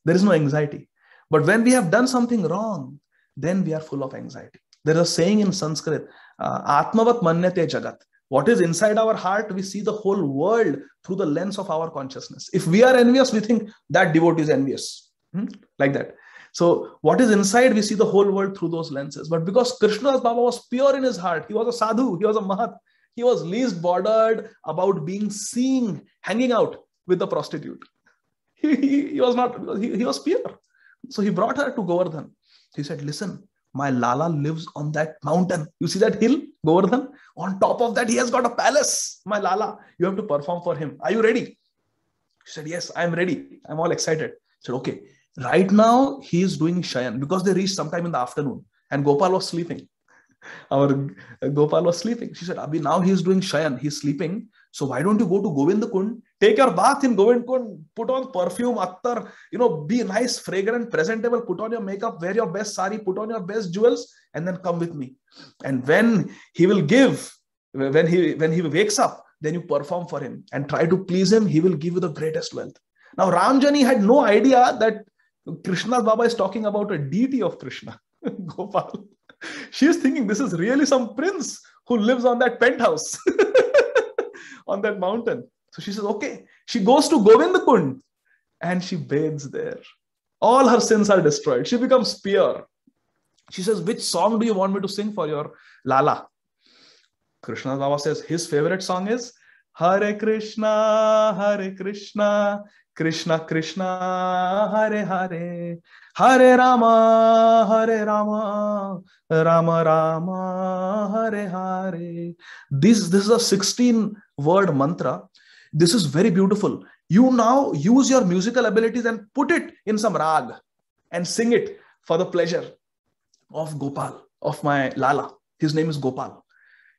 There is no anxiety. But when we have done something wrong, then we are full of anxiety. There is a saying in Sanskrit, uh, Atmavat manyate jagat. What is inside our heart, we see the whole world through the lens of our consciousness. If we are envious, we think that devotee is envious. Hmm? Like that. So, what is inside, we see the whole world through those lenses. But because Krishnadas Baba was pure in his heart, he was a sadhu, he was a mahat, he was least bothered about being seen hanging out with the prostitute. He, he, was not, he, he was pure. So he brought her to Govardhan. He said, Listen, my Lala lives on that mountain. You see that hill, Govardhan? On top of that, he has got a palace. My Lala, you have to perform for him. Are you ready? She said, Yes, I'm ready. I'm all excited. He said, Okay. Right now, he is doing Shayan because they reached sometime in the afternoon and Gopal was sleeping. Our Gopal was sleeping. She said, Abhi, now he is doing Shayan. He's sleeping. So why don't you go to Govind Kund, take your bath in Govind Kund, put on perfume, attar, you know, be nice, fragrant, presentable, put on your makeup, wear your best sari, put on your best jewels, and then come with me. And when he will give, when he when he wakes up, then you perform for him and try to please him. He will give you the greatest wealth. Now Ramjani had no idea that Krishnadas Baba is talking about a deity of Krishna, Gopal. She is thinking this is really some prince who lives on that penthouse. on that mountain. So she says, okay. She goes to Govindakund and she bathes there. All her sins are destroyed. She becomes pure. She says, which song do you want me to sing for your Lala? Krishna Baba says his favorite song is Hare Krishna, Hare Krishna, Krishna Krishna, Hare Hare, Hare Rama, Hare Rama, Rama Rama, Hare Hare. This, this is a 16 word mantra. This is very beautiful. You now use your musical abilities and put it in some rag and sing it for the pleasure of Gopal, of my Lala. His name is Gopal.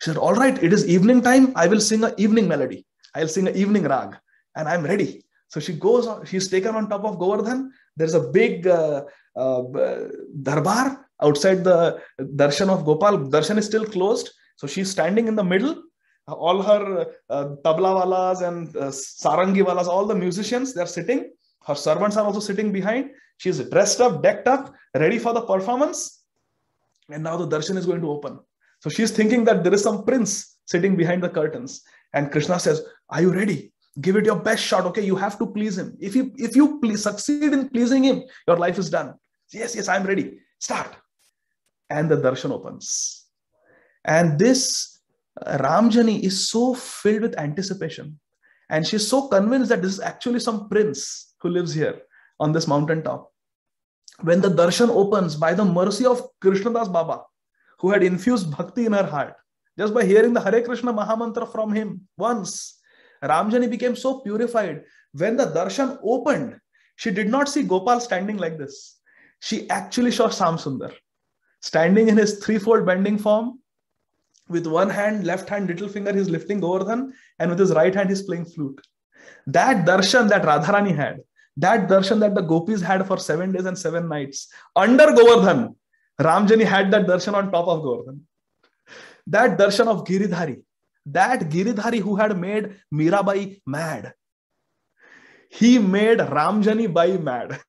She said, All right, it is evening time. I will sing an evening melody. I'll sing an evening rag and I'm ready. So she goes on, she's taken on top of Govardhan. There's a big uh, uh, darbar outside the darshan of Gopal. Darshan is still closed. So she's standing in the middle all her uh, tabla walas and uh, sarangi walas, all the musicians, they're sitting. Her servants are also sitting behind. She's dressed up, decked up, ready for the performance. And now the darshan is going to open. So she's thinking that there is some prince sitting behind the curtains. And Krishna says, Are you ready? Give it your best shot. Okay, you have to please him. If you if you please, succeed in pleasing him, your life is done. Yes, yes, I'm ready. Start. And the darshan opens. And this Ramjani is so filled with anticipation. And she's so convinced that this is actually some prince who lives here on this mountaintop. When the darshan opens by the mercy of Krishnadas Baba, who had infused bhakti in her heart, just by hearing the Hare Krishna Mahamantra from him once, Ramjani became so purified. When the darshan opened, she did not see Gopal standing like this. She actually saw Shyamsundar standing in his threefold bending form, with one hand, left hand, little finger, he's lifting Govardhan, and with his right hand, he's playing flute. That darshan that Radharani had, that darshan that the gopis had for seven days and seven nights, under Govardhan, Ramjani had that darshan on top of Govardhan. That darshan of Giridhari, that Giridhari who had made Mirabai mad, he made Ramjani Bai mad.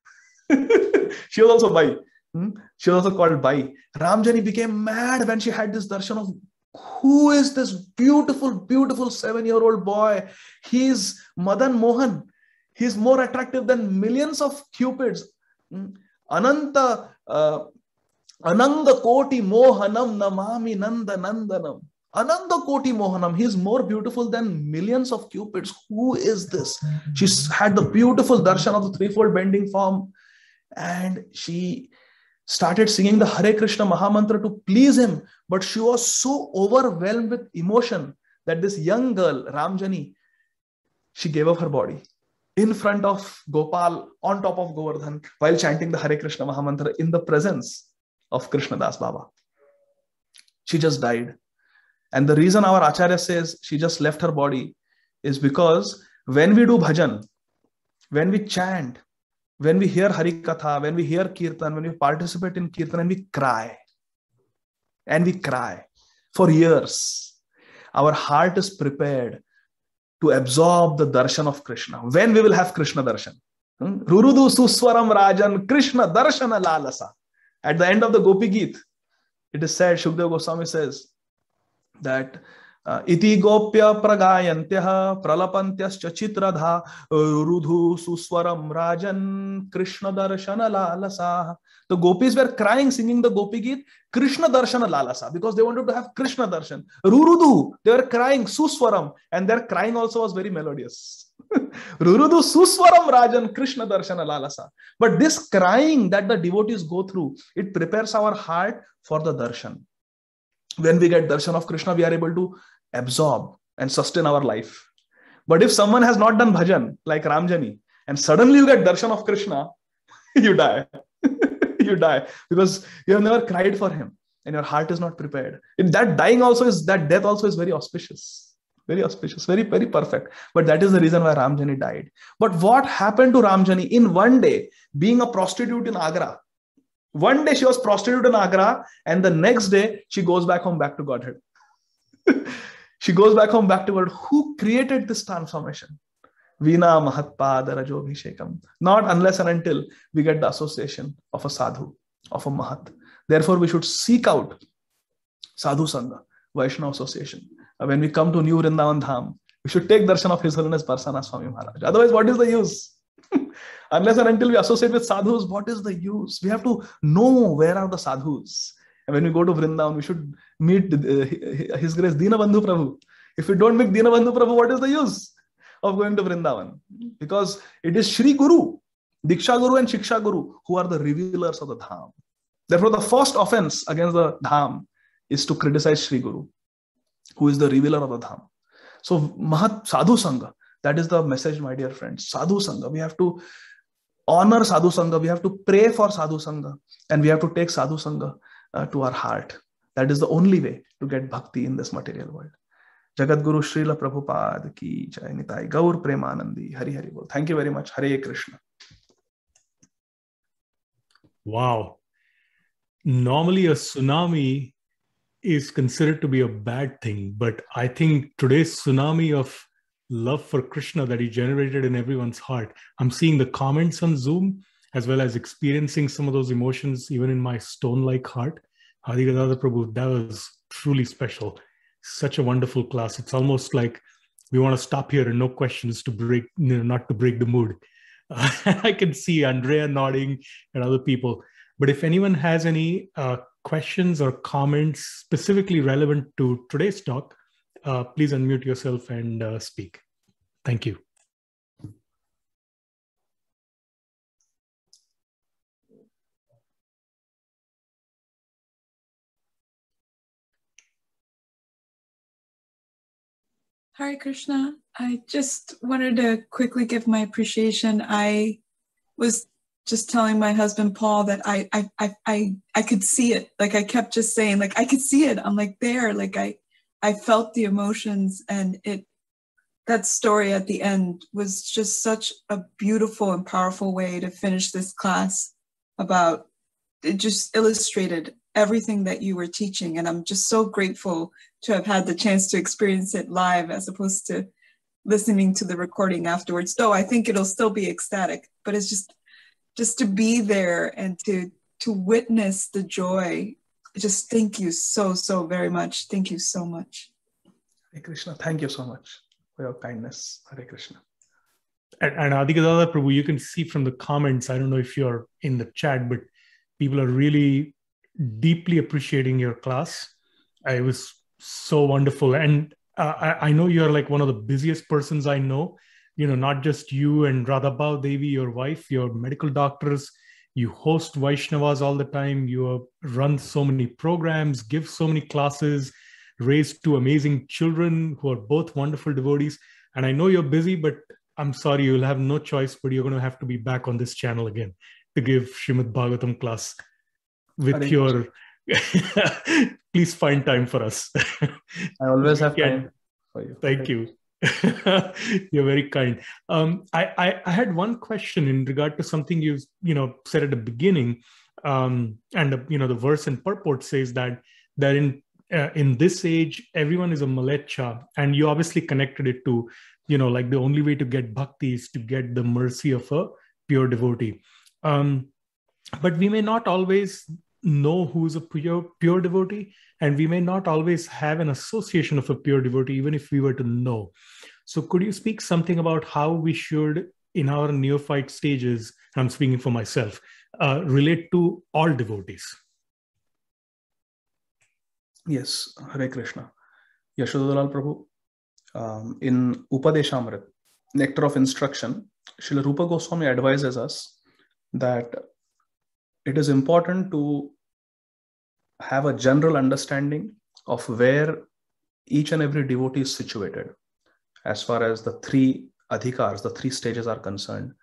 she was also Bai. Hmm? She was also called Bai. Ramjani became mad when she had this darshan of who is this beautiful, beautiful seven year old boy? He's Madan Mohan. He's more attractive than millions of cupids. Hmm? Ananta, uh, Ananga Koti Mohanam Namami Nanda Nandanam. Ananda Koti Mohanam. He's more beautiful than millions of cupids. Who is this? She's had the beautiful darshan of the threefold bending form. And she started singing the Hare Krishna Mahamantra to please him. But she was so overwhelmed with emotion that this young girl, Ramjani, she gave up her body in front of Gopal on top of Govardhan while chanting the Hare Krishna Mahamantra in the presence of Krishna Das Baba. She just died. And the reason our Acharya says she just left her body is because when we do bhajan, when we chant, when we hear Hari Katha, when we hear Kirtan, when we participate in Kirtan and we cry, and we cry for years, our heart is prepared to absorb the darshan of Krishna. When we will have Krishna darshan? Hmm? Rurudu Suswaram Rajan Krishna Darshana Lalasa. At the end of the Gopi Geet, it is said, Shukdev Goswami says that इति गोप्य प्रगायंत प्रलपंत चित्रधा, रुधु सुस्वरम राजन कृष्ण दर्शन लालसा the gopis were crying singing the Gopi Geet Krishna दर्शन लालसा because they wanted to have Krishna darshan रुरुधु they are crying सुस्वरम and their crying also was very melodious रुरुदु सुस्वरम राजन कृष्ण दर्शन लालसा but this crying that the devotee is go through it prepares our heart for the darshan when we get darshan of krishna, we are able to absorb and sustain our life. But if someone has not done bhajan like Ramjani and suddenly you get darshan of Krishna, you die. you die because you have never cried for him and your heart is not prepared. That dying also is that death also is very auspicious. Very auspicious, very, very perfect. But that is the reason why Ramjani died. But what happened to Ramjani in one day, being a prostitute in Agra? One day she was prostitute in Agra, and the next day she goes back home, back to Godhead. she goes back home back to God. Who created this transformation? Veena Mahatpada Rajobhishekam. Not unless and until we get the association of a sadhu, of a Mahat. Therefore, we should seek out Sadhu Sangha, Vaishnava association. Uh, when we come to New Vrindavan Dham, we should take darshan of His Holiness Barsana Swami Maharaj. Otherwise, what is the use? unless and until we associate with sadhus, what is the use? We have to know where are the sadhus. When we go to Vrindavan, we should meet uh, His Grace Dinabandhu Prabhu. If we don't meet Dinabandhu Prabhu, what is the use of going to Vrindavan? Because it is Sri Guru, Diksha Guru and Shiksha Guru who are the revealers of the Dham. Therefore, the first offense against the Dham is to criticize Sri Guru, who is the revealer of the Dham. So, Mahat Sadhu Sangha, that is the message, my dear friends. Sadhu Sangha, we have to honor Sadhu Sangha, we have to pray for Sadhu Sangha, and we have to take Sadhu Sangha uh, to our heart. That is the only way to get bhakti in this material world. Jagat Guru Srila Prabhupada ki jai nitai Gaur Premanandi Hari Hari Bol. Thank you very much. Hare Krishna. Wow. Normally, a tsunami is considered to be a bad thing, but I think today's tsunami of love for Krishna that he generated in everyone's heart. I'm seeing the comments on Zoom as well as experiencing some of those emotions even in my stone like heart. Prabhu, that was truly special. Such a wonderful class. It's almost like we want to stop here and no questions to break, you know, not to break the mood. Uh, I can see Andrea nodding and other people. But if anyone has any uh, questions or comments specifically relevant to today's talk, uh, please unmute yourself and uh, speak. Thank you. Hare Krishna. I just wanted to quickly give my appreciation. I was just telling my husband Paul that I I I I, I could see it. Like I kept just saying, like I could see it. I'm like there. Like I I felt the emotions and it that story at the end was just such a beautiful and powerful way to finish this class about it just illustrated everything that you were teaching and i'm just so grateful to have had the chance to experience it live as opposed to listening to the recording afterwards. Though i think it'll still be ecstatic but it's just just to be there and to to witness the joy just thank you so so very much. Thank you so much. Hare krishna thank you so much for your kindness. Hare krishna. And, and Adi Gadadhar Prabhu, you can see from the comments, I don't know if you're in the chat, but people are really deeply appreciating your class. I was so wonderful. And uh, I, I, know you're like one of the busiest persons I know, you know, not just you and Radhabao Devi, your wife, your medical doctors, you host Vaishnavas all the time, you run so many programs, give so many classes, raise two amazing children who are both wonderful devotees. And I know you're busy, but I'm sorry, you'll have no choice, but you're going to have to be back on this channel again to give Shrimad Bhagavatam class with your please find time for us. I always have time for you. Thank you. you're very kind. Um, I, I, I had one question in regard to something you you know said at the beginning. Um, and the, you know the verse and purport says that that in uh, in this age everyone is a mlecha and you obviously connected it to you know like the only way to get bhakti is to get the mercy of a pure devotee. Um, but we may not always know who's a pure pure devotee and we may not always have an association of a pure devotee even if we were to know. So could you speak something about how we should in our neophyte stages i'm speaking for myself uh, relate to all devotees? Yes. Hare krishna. Yashodalal prabhu um, in upadeshamrit nectar of instruction Srila Rupa Goswami advises us that it is important to have a general understanding of where each and every devotee is situated as far as the three adhikars, the three stages are concerned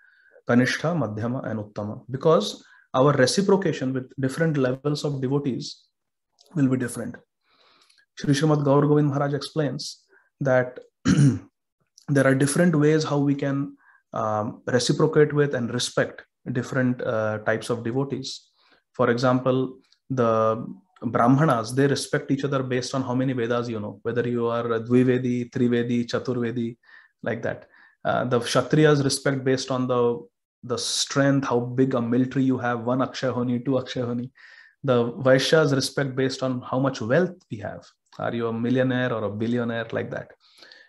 Kanishtha, Madhyama, and Uttama. Because our reciprocation with different levels of devotees will be different. Sri Srimad Gaur Govind Maharaj explains that there are different ways how we can um, reciprocate with and respect different uh, types of devotees. For example, the Brahmanas, they respect each other based on how many Vedas you know, whether you are Dvivedi, Trivedi, Chaturvedi, like that. Uh, the Kshatriyas respect based on the the strength, how big a military you have, one Akshauhini, two Akshauhini. The Vaishyas respect based on how much wealth we have. Are you a millionaire or a billionaire, like that?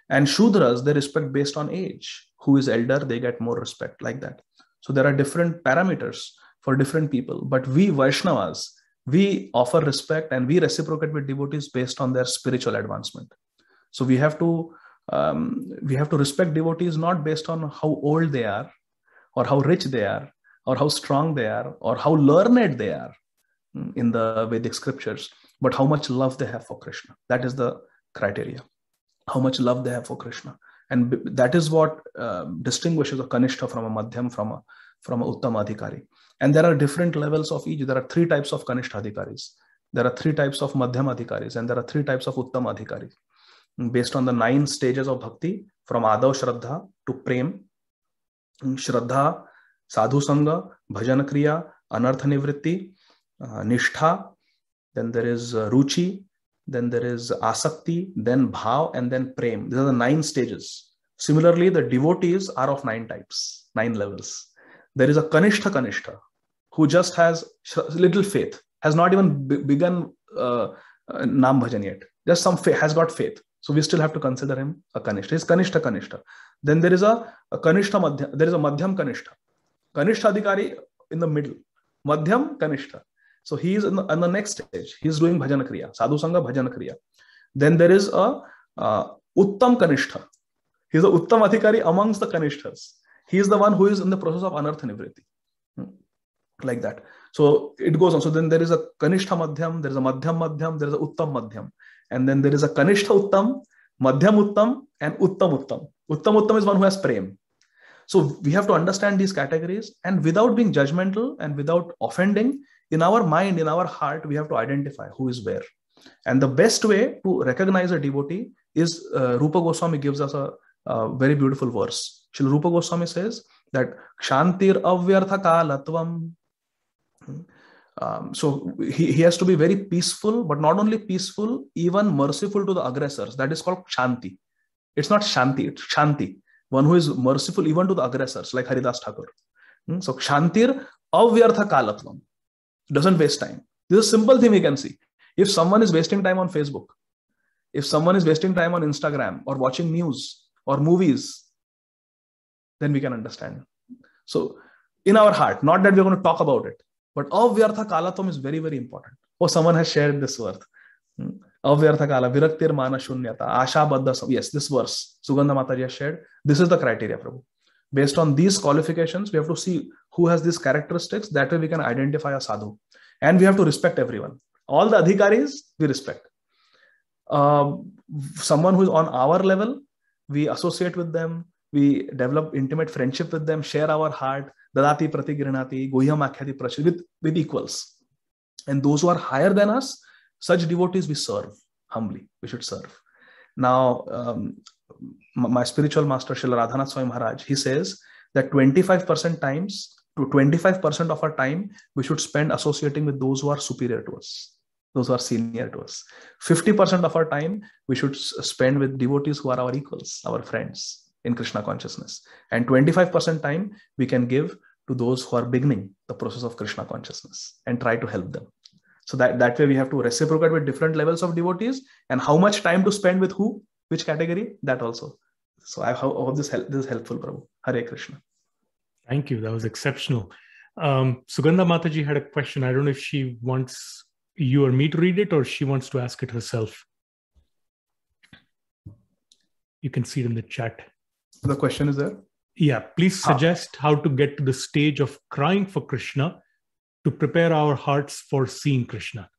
And Shudras, they respect based on age. Who is elder, they get more respect, like that. So there are different parameters for different people. But we Vaishnavas, we offer respect and we reciprocate with devotees based on their spiritual advancement. So we have to um, we have to respect devotees not based on how old they are, or how rich they are, or how strong they are, or how learned they are mm, in the Vedic scriptures, but how much love they have for Krishna. That is the criteria. How much love they have for Krishna, and that is what uh, distinguishes a Kanishta from a Madhyam from a from Uttam Adhikari. And there are different levels of each. There are three types of Kanishta Adhikaris. There are three types of Madhyam Adhikaris, and there are three types of Uttam Adhikaris. Based on the nine stages of bhakti, from Adav Shraddha to Prem, Shraddha, Sadhu Sangha, Bhajan Kriya, Anartha Nivritti, uh, Nishtha, then there is uh, Ruchi, then there is Asakti, then Bhav, and then Prem. These are the nine stages. Similarly, the devotees are of nine types, nine levels. There is a Kanishta Kanishta who just has little faith, has not even begun uh, uh, Nam Bhajan yet, just some faith, has got faith. So we still have to consider him a Kanishta. He's Kanishta Kanishta. Then there is a, a Kanishta Madhyam, there is a Madhyam Kanishta. Kanishta Adhikari in the middle. Madhyam Kanishta. So he is in the, on the next stage. He is doing Bhajana Kriya, Sadhu Sangha Kriya. Then there is a uh, Uttam Kanishta. He is a Uttam Adhikari amongst the Kanishtas he is the one who is in the process of anartha nivritti hmm. like that. So it goes on. So then there is a kanishtha madhyam there is a madhyam madhyam there is a uttam madhyam. And then there is a kanishtha uttam madhyam uttam and uttam uttam. Uttam uttam is one who has prem. So we have to understand these categories. And without being judgmental and without offending in our mind in our heart we have to identify who is where. And the best way to recognize a devotee is uh, rupa goswami gives us a, very beautiful verse Srila Rupa Goswami says that Kshantir Avyartha Kalatvam. Um, so he, he has to be very peaceful, but not only peaceful, even merciful to the aggressors. That is called Shanti. It's not Shanti, it's Shanti. One who is merciful even to the aggressors, like Haridas Thakur. Hmm? So Kshantir Avyartha Kalatvam. Doesn't waste time. This is a simple thing we can see. If someone is wasting time on Facebook, if someone is wasting time on Instagram or watching news or movies then we can understand. So, in our heart, not that we're going to talk about it, but avyartha kalatam is very, very important. Oh, someone has shared this word. Hmm. Avyartha kala, viraktir mana shunyata, asha. Yes, this verse, Sugandha Mataji has shared. This is the criteria, Prabhu. Based on these qualifications, we have to see who has these characteristics. That way, we can identify a sadhu. And we have to respect everyone. All the adhikaris, we respect. Uh, someone who is on our level, we associate with them, we develop intimate friendship with them, share our heart, dadati prati pratigrinati, guhyam akhyati prashri with, with equals. And those who are higher than us, such devotees we serve humbly. We should serve. Now, um, my spiritual master, Srila Radhanath Swami Maharaj, he says that 25% times to 25% of our time we should spend associating with those who are superior to us, those who are senior to us. 50% of our time we should spend with devotees who are our equals, our friends in Krishna consciousness. And 25% time we can give to those who are beginning the process of Krishna consciousness and try to help them. So that, that way we have to reciprocate with different levels of devotees and how much time to spend with who, which category, that also. So I hope this, help, this is helpful, Prabhu. Hare Krishna. Thank you. That was exceptional. Um, Sugandha Mataji had a question. I don't know if she wants you or me to read it, or she wants to ask it herself? You can see it in the chat. The question is there? Yeah. Please suggest ah. how to get to the stage of crying for Krishna to prepare our hearts for seeing Krishna.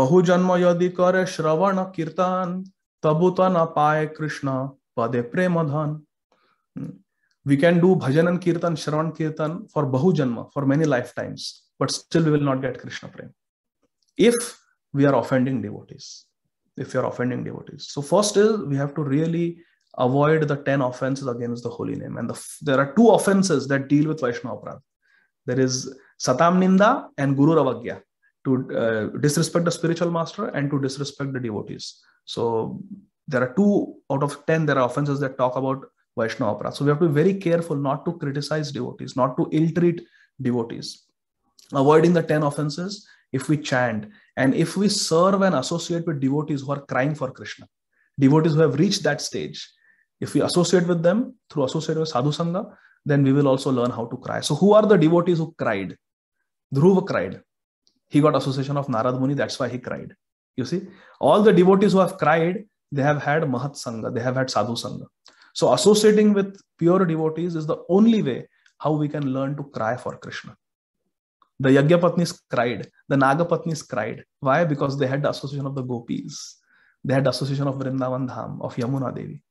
বহু জন্ম যদি kirtan শ্রবণ na তবু Krishna না পায় Krishna we can do bhajan and kirtan shravan kirtan for bahujanma for many lifetimes but still we will not get krishna prem if we are offending devotees if you are offending devotees so first is we have to really avoid the 10 offenses against the holy name. And the, there are two offenses that deal with Vaishnava Aparadha. There is Satam Ninda and Guru Ravagya to uh, disrespect the spiritual master and to disrespect the devotees. So there are two out of 10 there are offenses that talk about Vaishnava. So we have to be very careful not to criticize devotees, not to ill treat devotees. Avoiding the 10 offenses if we chant and if we serve and associate with devotees who are crying for Krishna, devotees who have reached that stage if we associate with them through associating with sadhu sangha, then we will also learn how to cry. So, who are the devotees who cried? Dhruva cried. He got association of Narad Muni, that's why he cried. You see, all the devotees who have cried, they have had Mahat Sangha, they have had Sadhu Sangha. So, associating with pure devotees is the only way how we can learn to cry for Krishna. The Yagyapatnis cried, the Nagapatnis cried. Why? Because they had the association of the gopis, they had the association of Vrindavan Dham, of Yamuna Devi.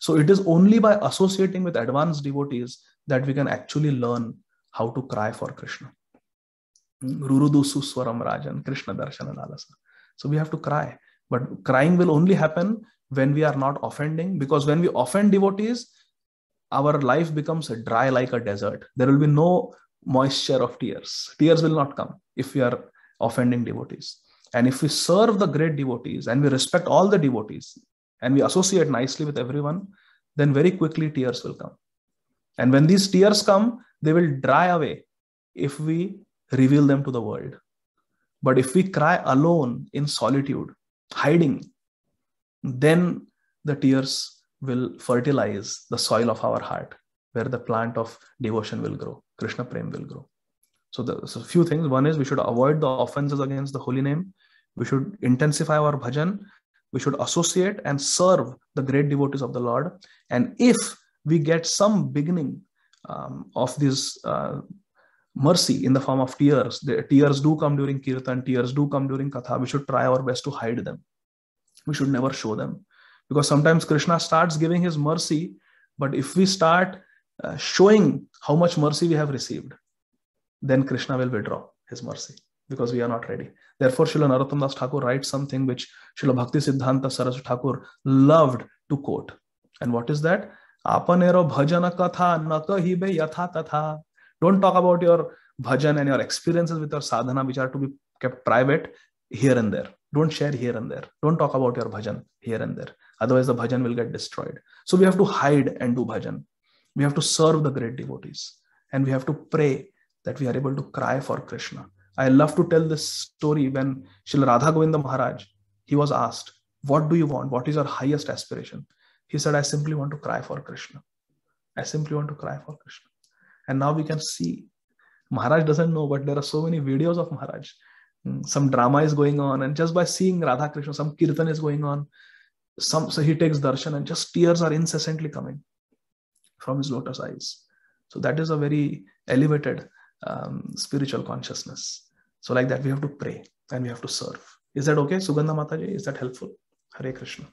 So it is only by associating with advanced devotees that we can actually learn how to cry for Krishna. Rurudu Suswaram Rajan, Krishna Darshana. So we have to cry. But crying will only happen when we are not offending, because when we offend devotees, our life becomes dry like a desert. There will be no moisture of tears. Tears will not come if we are offending devotees. And if we serve the great devotees and we respect all the devotees, and we associate nicely with everyone, then very quickly tears will come. And when these tears come, they will dry away if we reveal them to the world. But if we cry alone in solitude, hiding, then the tears will fertilize the soil of our heart, where the plant of devotion will grow, Krishna Prem will grow. So there's a few things. One is we should avoid the offenses against the holy name. We should intensify our bhajan we should associate and serve the great devotees of the Lord. And if we get some beginning um, of this uh, mercy in the form of tears, the tears do come during kirtan, tears do come during katha, we should try our best to hide them. We should never show them. Because sometimes Krishna starts giving his mercy, but if we start uh, showing how much mercy we have received, then Krishna will withdraw his mercy because we are not ready. Therefore, Srila Narottam Das Thakur writes something which Srila Bhakti Siddhanta Saraswati Thakur loved to quote. And what is that? Apanero bhajana katha nakahibe yatha tatha. Don't talk about your bhajan and your experiences with your sadhana, which are to be kept private here and there. Don't share here and there. Don't talk about your bhajan here and there. Otherwise, the bhajan will get destroyed. So we have to hide and do bhajan. We have to serve the great devotees. And we have to pray that we are able to cry for Krishna I love to tell this story when Srila Radha Govinda Maharaj, he was asked, what do you want? What is your highest aspiration? He said, I simply want to cry for Krishna. I simply want to cry for Krishna. And now we can see, Maharaj doesn't know, but there are so many videos of Maharaj. Hmm, some drama is going on, and just by seeing Radha Krishna, some kirtan is going on. Some so he takes darshan, and just tears are incessantly coming from his lotus eyes. So that is a very elevated um, spiritual consciousness. So, like that, we have to pray and we have to serve. Is that okay, Sugandha Mataji? Is that helpful? Hare Krishna.